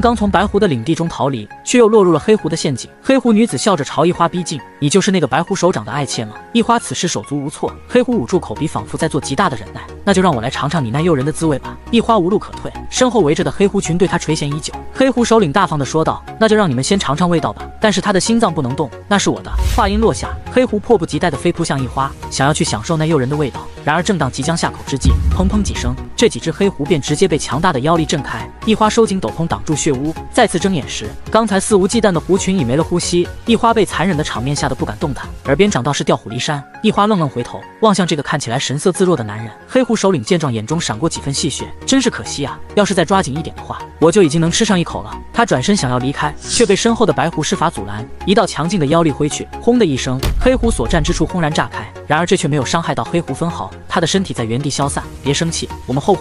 刚从白狐的领地中逃离，却又落入了黑狐的陷阱。黑狐女子笑着朝一花逼近：“你就是那个白狐首长的爱妾吗？”一花此时手足无措，黑狐捂住口鼻，仿佛在做极大的忍耐。那就让我来尝尝你那诱人的滋味吧。一花无路可退，身后围着的黑狐群对他垂涎已久。黑狐首领大方的说道：“那就让你们先尝尝味道吧。但是他的心脏不能动，那是我的。”话音落下，黑狐迫不及待地飞扑向一花，想要去享受那诱人的味道。然而正当即将下口之际，砰砰几声，这几只黑狐便直接被强大的妖力震开。一花收紧斗篷挡住血污，再次睁眼时，刚才肆无忌惮的狐群已没了呼吸。一花被残忍的场面吓得不敢动弹，耳边长道是调虎离山。一花愣愣回头望向这个看起来神色自若的男人，黑狐首领见状，眼中闪过几分戏谑，真是可惜啊！要是再抓紧一点的话，我就已经能吃上一口了。他转身想要离开，却被身后的白狐施法阻拦。一道强劲的妖力挥去，轰的一声，黑狐所站之处轰然炸开。然而这却没有伤害到黑狐分毫，他的身体在原地消散。别生气，我们后会。